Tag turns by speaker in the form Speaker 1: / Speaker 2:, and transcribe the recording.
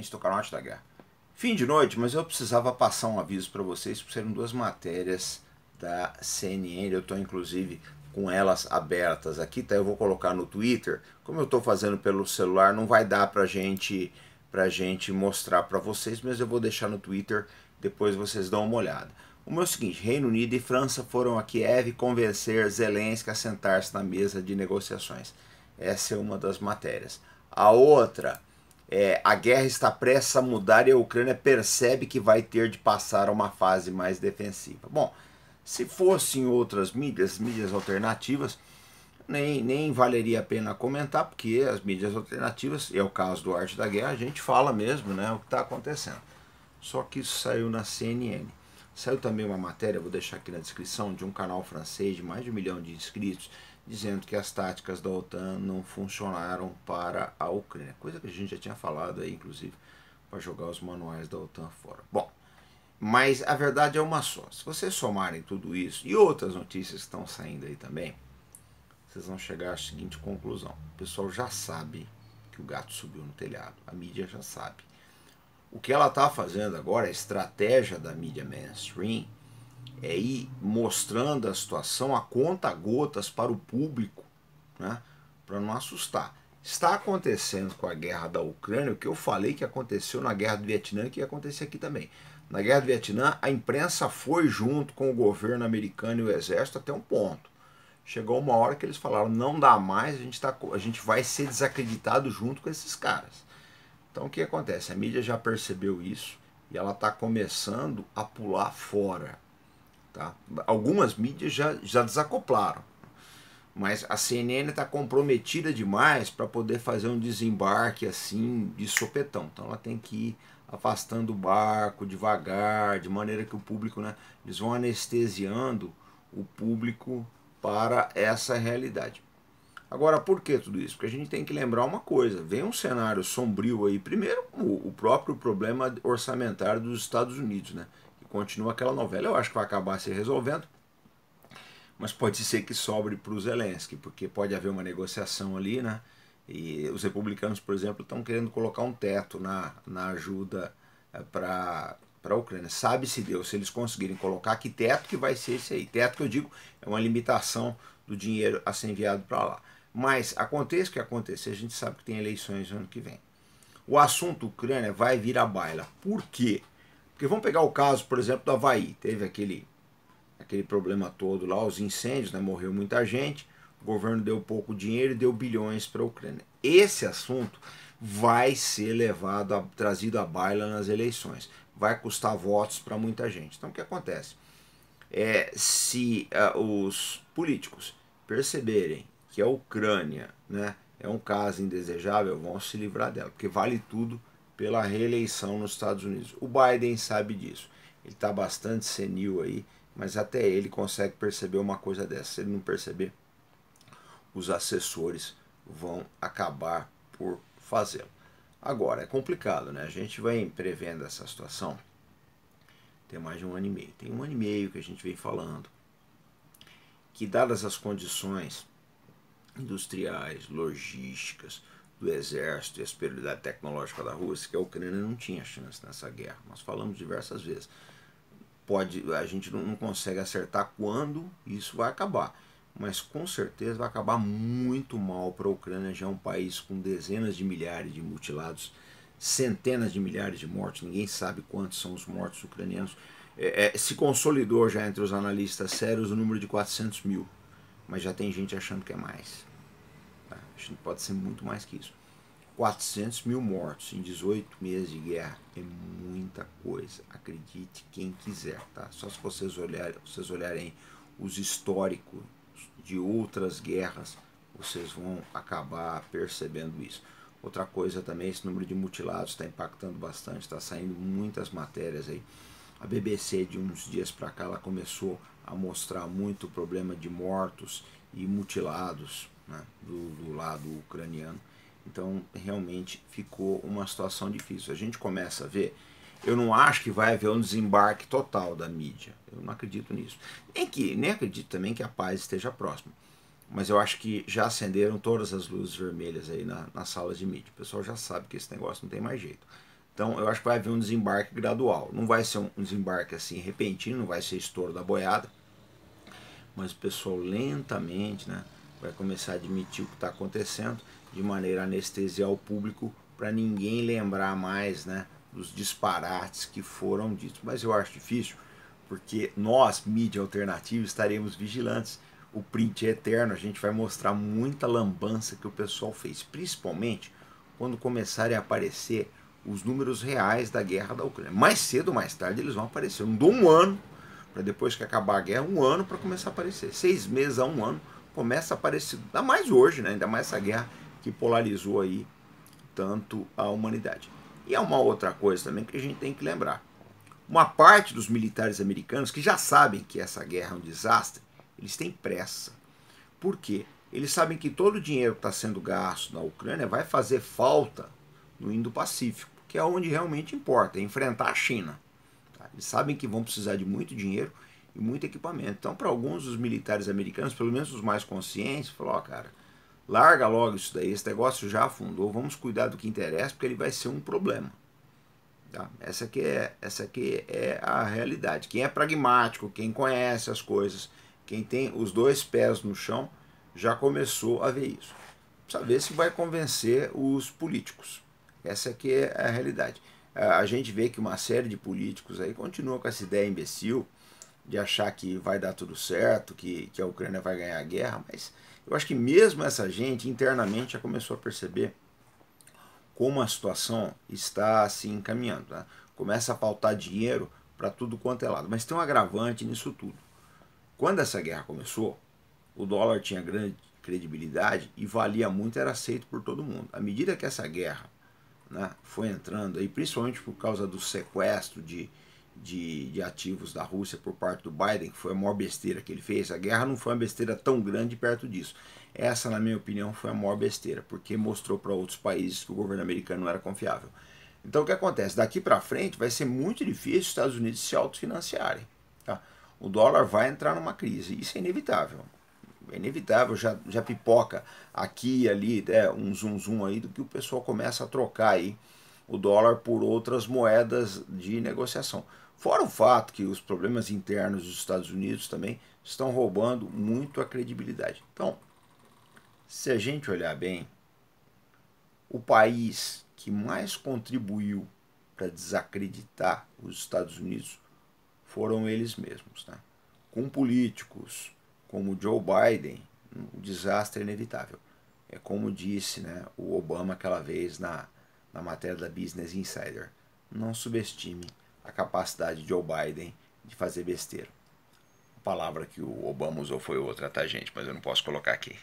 Speaker 1: do canal da Guerra. Fim de noite, mas eu precisava passar um aviso para vocês, porque serão duas matérias da CNN, eu estou inclusive com elas abertas aqui, tá? Eu vou colocar no Twitter. Como eu estou fazendo pelo celular, não vai dar pra gente pra gente mostrar para vocês, mas eu vou deixar no Twitter, depois vocês dão uma olhada. O meu é o seguinte, Reino Unido e França foram a Kiev convencer Zelensky a sentar-se na mesa de negociações. Essa é uma das matérias. A outra é, a guerra está prestes a mudar e a Ucrânia percebe que vai ter de passar a uma fase mais defensiva. Bom, se fossem outras mídias, mídias alternativas, nem, nem valeria a pena comentar, porque as mídias alternativas, é o caso do Arte da Guerra, a gente fala mesmo né, o que está acontecendo. Só que isso saiu na CNN. Saiu também uma matéria, vou deixar aqui na descrição, de um canal francês de mais de um milhão de inscritos, dizendo que as táticas da OTAN não funcionaram para a Ucrânia. Coisa que a gente já tinha falado aí, inclusive, para jogar os manuais da OTAN fora. Bom, mas a verdade é uma só. Se vocês somarem tudo isso e outras notícias que estão saindo aí também, vocês vão chegar à seguinte conclusão. O pessoal já sabe que o gato subiu no telhado. A mídia já sabe. O que ela está fazendo agora, a estratégia da mídia mainstream, é ir mostrando a situação a conta gotas para o público, né, para não assustar. Está acontecendo com a guerra da Ucrânia o que eu falei que aconteceu na guerra do Vietnã que ia acontecer aqui também. Na guerra do Vietnã, a imprensa foi junto com o governo americano e o exército até um ponto. Chegou uma hora que eles falaram: não dá mais, a gente, tá, a gente vai ser desacreditado junto com esses caras. Então o que acontece? A mídia já percebeu isso e ela está começando a pular fora. Tá? Algumas mídias já, já desacoplaram, mas a CNN está comprometida demais para poder fazer um desembarque assim de sopetão. Então ela tem que ir afastando o barco devagar, de maneira que o público, né, eles vão anestesiando o público para essa realidade. Agora, por que tudo isso? Porque a gente tem que lembrar uma coisa: vem um cenário sombrio aí. Primeiro, o, próprio problema orçamentário dos Estados Unidos, né? Continua aquela novela. Eu acho que vai acabar se resolvendo, mas pode ser que sobre para o Zelensky, porque pode haver uma negociação ali, né? E os republicanos, por exemplo, estão querendo colocar um teto na, na ajuda eh, para para a Ucrânia. Sabe-se Deus se eles conseguirem colocar que teto que vai ser esse aí. Teto que eu digo é uma limitação do dinheiro a ser enviado para lá. Mas aconteça o que acontecer, a gente sabe que tem eleições no ano que vem. O assunto Ucrânia vai vir à baila. Por quê? Porque vamos pegar o caso, por exemplo, do Havaí. Teve aquele, aquele problema todo lá, os incêndios, né? morreu muita gente, o governo deu pouco dinheiro e deu bilhões para a Ucrânia. Esse assunto vai ser levado, a, trazido à baila nas eleições. Vai custar votos para muita gente. Então o que acontece? É, se uh, os políticos perceberem que a Ucrânia né, é um caso indesejável, vão se livrar dela, porque vale tudo pela reeleição nos Estados Unidos. O Biden sabe disso. Ele está bastante senil aí, mas até ele consegue perceber uma coisa dessa. Se ele não perceber, os assessores vão acabar por fazê-lo. Agora, é complicado, né? A gente vem prevendo essa situação tem mais de um ano e meio. Tem um ano e meio que a gente vem falando que, dadas as condições industriais, logísticas, do exército e a superioridade tecnológica da Rússia, que a Ucrânia não tinha chance nessa guerra. Nós falamos diversas vezes. Pode, a gente não consegue acertar quando isso vai acabar, mas com certeza vai acabar muito mal para a Ucrânia, já é um país com dezenas de milhares de mutilados, centenas de milhares de mortos, ninguém sabe quantos são os mortos ucranianos. É, é, se consolidou já entre os analistas sérios o número de 400 mil, mas já tem gente achando que é mais. Que pode ser muito mais que isso. 400 mil mortos em 18 meses de guerra é muita coisa. Acredite quem quiser, tá? Só se vocês olharem, vocês olharem os históricos de outras guerras, vocês vão acabar percebendo isso. Outra coisa também, esse número de mutilados está impactando bastante, está saindo muitas matérias aí. A BBC de uns dias para cá ela começou a mostrar muito problema de mortos e mutilados né, do, do lado ucraniano. Então, realmente ficou uma situação difícil. A gente começa a ver. Eu não acho que vai haver um desembarque total da mídia. Eu não acredito nisso. Nem, que, nem acredito também que a paz esteja próxima. Mas eu acho que já acenderam todas as luzes vermelhas aí na, na sala de mídia. O pessoal já sabe que esse negócio não tem mais jeito. Então eu acho que vai haver um desembarque gradual. Não vai ser um desembarque assim repentino, não vai ser estouro da boiada, mas o pessoal lentamente né, vai começar a admitir o que está acontecendo de maneira a anestesiar o público para ninguém lembrar mais né, dos disparates que foram ditos. Mas eu acho difícil, porque nós, mídia alternativa, estaremos vigilantes. O print é eterno, a gente vai mostrar muita lambança que o pessoal fez, principalmente quando começarem a aparecer os números reais da guerra da Ucrânia. Mais cedo ou mais tarde eles vão aparecer. Não dou um ano para depois que acabar a guerra, um ano para começar a aparecer. Seis meses a um ano começa a aparecer. Ainda mais hoje, né? ainda mais essa guerra que polarizou aí tanto a humanidade. E há uma outra coisa também que a gente tem que lembrar. Uma parte dos militares americanos que já sabem que essa guerra é um desastre, eles têm pressa. Por quê? Eles sabem que todo o dinheiro que está sendo gasto na Ucrânia vai fazer falta no Indo-Pacífico que é onde realmente importa, é enfrentar a China. Tá? Eles sabem que vão precisar de muito dinheiro e muito equipamento. Então, para alguns dos militares americanos, pelo menos os mais conscientes, falou, ó, cara, larga logo isso daí, esse negócio já afundou, vamos cuidar do que interessa, porque ele vai ser um problema. Tá? Essa, aqui é, essa aqui é a realidade. Quem é pragmático, quem conhece as coisas, quem tem os dois pés no chão, já começou a ver isso. Precisa ver se vai convencer os políticos. Essa aqui é a realidade. A gente vê que uma série de políticos aí continua com essa ideia imbecil de achar que vai dar tudo certo, que, que a Ucrânia vai ganhar a guerra, mas eu acho que mesmo essa gente internamente já começou a perceber como a situação está se encaminhando. Né? Começa a faltar dinheiro para tudo quanto é lado. Mas tem um agravante nisso tudo. Quando essa guerra começou, o dólar tinha grande credibilidade e valia muito, era aceito por todo mundo. À medida que essa guerra né, foi entrando, aí, principalmente por causa do sequestro de, de, de, ativos da Rússia por parte do Biden, que foi a maior besteira que ele fez. A guerra não foi uma besteira tão grande perto disso. Essa, na minha opinião, foi a maior besteira, porque mostrou para outros países que o governo americano não era confiável. Então, o que acontece? Daqui para frente vai ser muito difícil os Estados Unidos se autofinanciarem. Tá? O dólar vai entrar numa crise, isso é inevitável é inevitável, já, já pipoca aqui e ali, né, um zoom zoom aí, do que o pessoal começa a trocar aí o dólar por outras moedas de negociação. Fora o fato que os problemas internos dos Estados Unidos também estão roubando muito a credibilidade. Então, se a gente olhar bem, o país que mais contribuiu para desacreditar os Estados Unidos foram eles mesmos, né? com políticos, como Joe Biden, o desastre inevitável. É como disse né, o Obama aquela vez na, na matéria da Business Insider. Não subestime a capacidade de Joe Biden de fazer besteira. A palavra que o Obama usou foi outra, tá, gente? Mas eu não posso colocar aqui.